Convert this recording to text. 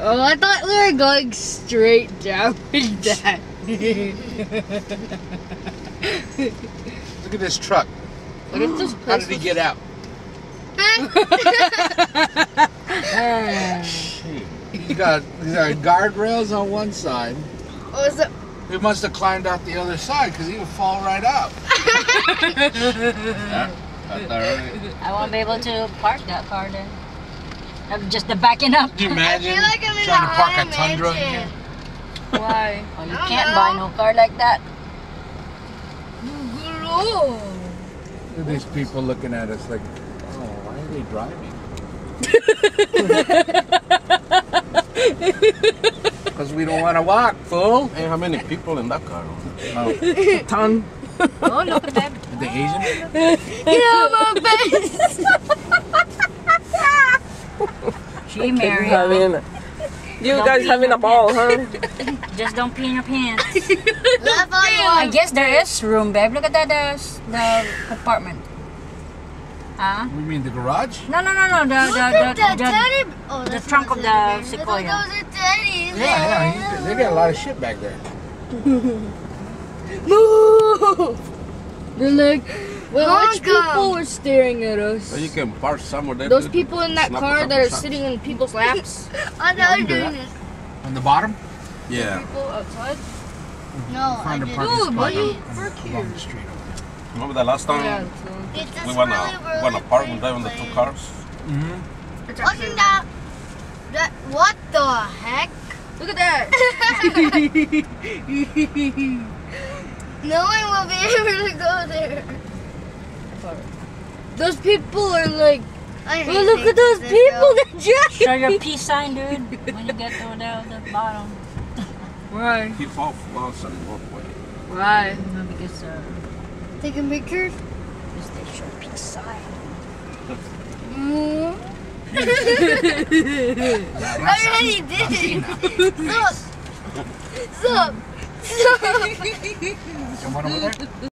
Oh, I thought we were going straight down with that. Look at this truck. What if this How did he get out? He's got, he's got guardrails on one side. Oh, is it? He must have climbed out the other side because he would fall right out. yeah, right. I won't be able to park that car then. I'm just the backing up. Can you I imagine feel like I'm in trying to park a Tundra here? Why? Oh, you can't know. buy no car like that. Look at these people looking at us like, oh, why are they driving? Because we don't want to walk, fool. Hey, how many people in that car? Oh, Ton. Oh, look at that. the Asian? Get out of my face! Gee, Mary. Having, you Don't guys having a ball, huh? Just don't pee in your pants. That's all you I guess there is room, babe. Look at that, uh, the, the compartment. Huh? We mean the garage? No, no, no, no. The, Look the, at the, the, teddy. Oh, the trunk of the bear. Sequoia. Those are teddies. Yeah, yeah. They got a lot of shit back there. Move! They're like, well, which people were staring at us? So you can park somewhere there. Those people in that car that are shots. sitting in people's laps. I thought you do were that. doing this. On the bottom? Yeah. People outside. No, I didn't. Dude, why you park along here? the street. Remember the last time Yeah. It's just we wanna really, really wanna and pretty drive on the two cars? Mm-hmm. Wasn't that? That what the heck? Look at that. No one will be able to go there. Those people are like, I hate well, look at those like people that. that show drive. your peace sign, dude. When you get to the, the bottom. Why? Keep off once and walk away. Why? No, because uh, Taking pictures. because they show peace sign. Mm. I already did it. Stop. Stop. Stop. Someone over there?